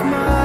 smile